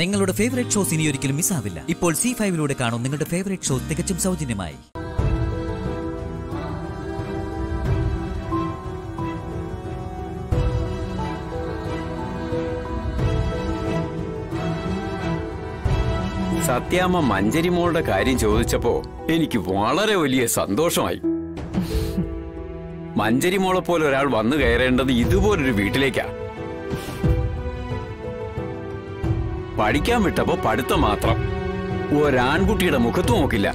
നിങ്ങളുടെ favourite shows ഇനി ഒരിക്കലും മിസ്സാവില്ല ഇപ്പോൾ സി ഫൈവിലൂടെ കാണും നിങ്ങളുടെ ഫേവറേറ്റ് ഷോ തികച്ചും സൗജന്യമായി. സത്യാമ്മ മഞ്ചരി മോളുടെ കാര്യം ചോദിച്ചപ്പോ എനിക്ക് വളരെ വലിയ സന്തോഷമായി. മഞ്ചരി മോളെ പോലെ ഒരാൾ വന്നു കയറേണ്ടത് ഇതുപോലൊരു വീട്ടിലേക്കാ. പഠിക്കാൻ വിട്ടപ്പോ പഠിത്തം മാത്രം. ഒരാൺകുട്ടിയുടെ മുഖത്ത് നോക്കില്ല.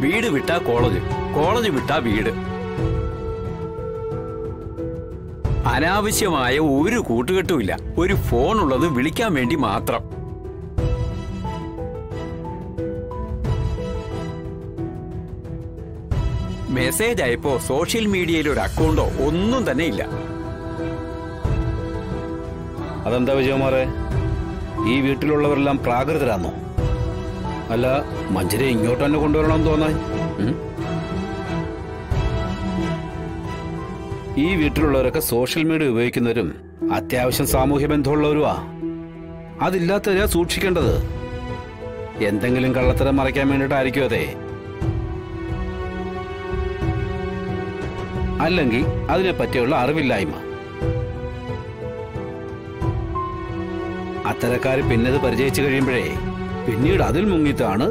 വീട് വിട്ടാ കോളേജ്. കോളേജ് വിട്ടാ വീട്. അനാവശ്യമായ ഒരു കൂട്ടുകെട്ടുമില്ല ഒരു ഫോൺ ഉള്ളത് വിളിക്കാൻ വേണ്ടി മാത്രം. മെസ്സേജ് അയപ്പോ സോഷ്യൽ മീഡിയയിൽ ഒരു അക്കൗണ്ടോ ഒന്നും തന്നെ ഇല്ല. അതെന്താ വിജയകുമാറെ? ഈ വീട്ടിലുള്ളവരെല്ലാം പ്രാകൃതരാന്നോ? അല്ല മഞ്ജരെ ഇങ്ങോട്ട് തന്നെ കൊണ്ടുവരണമെന്ന് തോന്നാൻ ഉം? ഈ വീട്ടിലുള്ളവരൊക്കെ സോഷ്യൽ മീഡിയ ഉപയോഗിക്കുന്നവരും അത്യാവശ്യം സാമൂഹ്യ ബന്ധമുള്ളവരുമാ അതില്ലാത്തവരാ സൂക്ഷിക്കേണ്ടത്. എന്തെങ്കിലും കള്ളത്തരം മറയ്ക്കാൻ വേണ്ടിയിട്ടായിരിക്കും അതെ. അല്ലെങ്കിൽ അതിനെപ്പറ്റിയുള്ള അറിവില്ലായ്മ. അത്തരക്കാർ പിന്നത് പരിചയിച്ചു കഴിയുമ്പോഴേ പിന്നീട് അതിൽ മുങ്ങിത്താണ്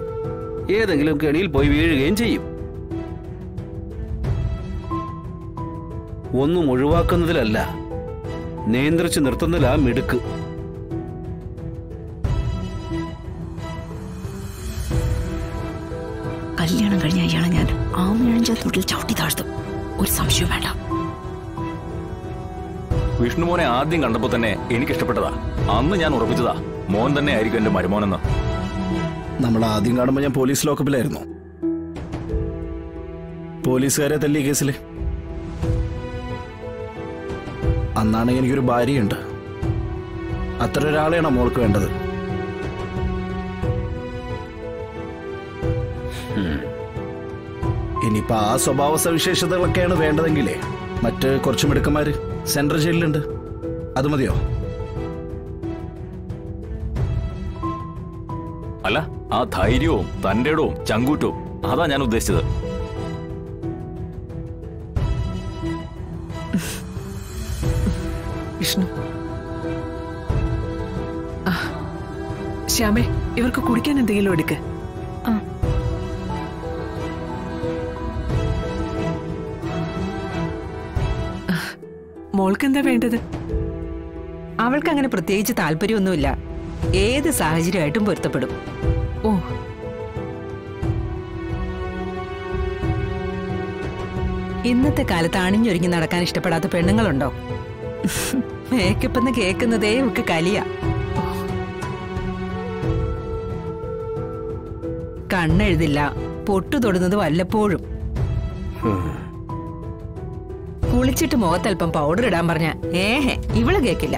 ഏതെങ്കിലും കെണിയിൽ പോയി വീഴുകയും ചെയ്യും. ഒന്നും ഒഴിവാക്കുന്നതിലല്ല നിയന്ത്രിച്ചു നിർത്തുന്നതിലാ മിടുക്ക്. കല്യാണം കഴിഞ്ഞ അയാളെ ഞാൻ ആമിഴഞ്ച തൊട്ടിൽ ചവിട്ടി താഴ്ത്തും. ഒരു സംശയം വേണ്ട. വിഷ്ണുമോനെ ആദ്യം കണ്ടപ്പോ തന്നെ എനിക്ക് ഇഷ്ടപ്പെട്ടതാ അന്ന് ഞാൻ ഉറപ്പിച്ചതാ മോൻ തന്നെ ആയിരിക്കും എന്റെ മരുമോനെന്ന്. നമ്മൾ ആദ്യം കാണുമ്പോൾ ഞാൻ പോലീസ് ലോക്കപ്പിലായിരുന്നു. പോലീസുകാരെ തല്ലിയ കേസിൽ. അന്നാണെങ്കിൽ എനിക്കൊരു ഭാര്യയുണ്ട്. അത്ര ഒരാളെയാണ് മോൾക്ക് വേണ്ടത്. ഇനിയിപ്പോ ആ സ്വഭാവ സവിശേഷതകളൊക്കെയാണ് വേണ്ടതെങ്കിലേ. മറ്റ് കുറച്ച് മിടുക്കന്മാര്. സെൻട്രൽ ജയിലിലുണ്ട്. അത് മതിയോ? അല്ല ആ ധൈര്യവും തന്റെടവും ചങ്കൂറ്റവും. അതാ ഞാൻ ഉദ്ദേശിച്ചത്. വിഷ്ണു. ആ, ശ്യാമേ ഇവർക്ക് കുടിക്കാൻ എന്തെങ്കിലും എടുക്ക്. മോൾക്ക് എന്താ വേണ്ടത്? അവൾക്ക് അങ്ങനെ പ്രത്യേകിച്ച് താല്പര്യമൊന്നുമില്ല. ഏത് സാഹചര്യമായിട്ടും പൊരുത്തപ്പെടും. ഓ. ഇന്നത്തെ കാലത്ത് അണിഞ്ഞൊരുങ്ങി നടക്കാൻ ഇഷ്ടപ്പെടാത്ത പെണ്ണുങ്ങളുണ്ടോ? മേക്കപ്പ് എന്ന് കേൾക്കുന്നതേ ഒക്കെ കലിയ. കണ്ണെഴുതില്ല പൊട്ടു തൊടുന്നത് വല്ലപ്പോഴും കുളിച്ചിട്ട് മുഖത്തല്പം പൗഡർ ഇടാൻ പറഞ്ഞ. ഏഹെ ഇവൾ കേക്കില്ല.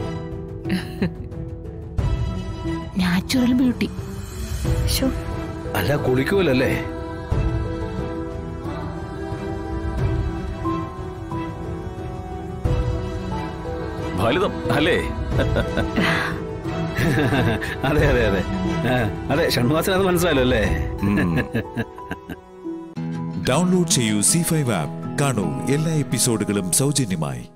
നാച്ചുറൽ ബ്യൂട്ടി ഷോ അല്ല കുളിക്കൂലല്ലേ? ഫലിതം അല്ലേ? അതെ അതെ അതെ. അതെ ഷൺവാസിന് അത് മനസ്സിലായല്ലോ അല്ലേ? ഡൗൺലോഡ് ചെയ്യൂ സി ഫൈവ് ആപ്പ് കാണൂ എല്ലാ എപ്പിസോഡുകളും സൗജന്യമായി.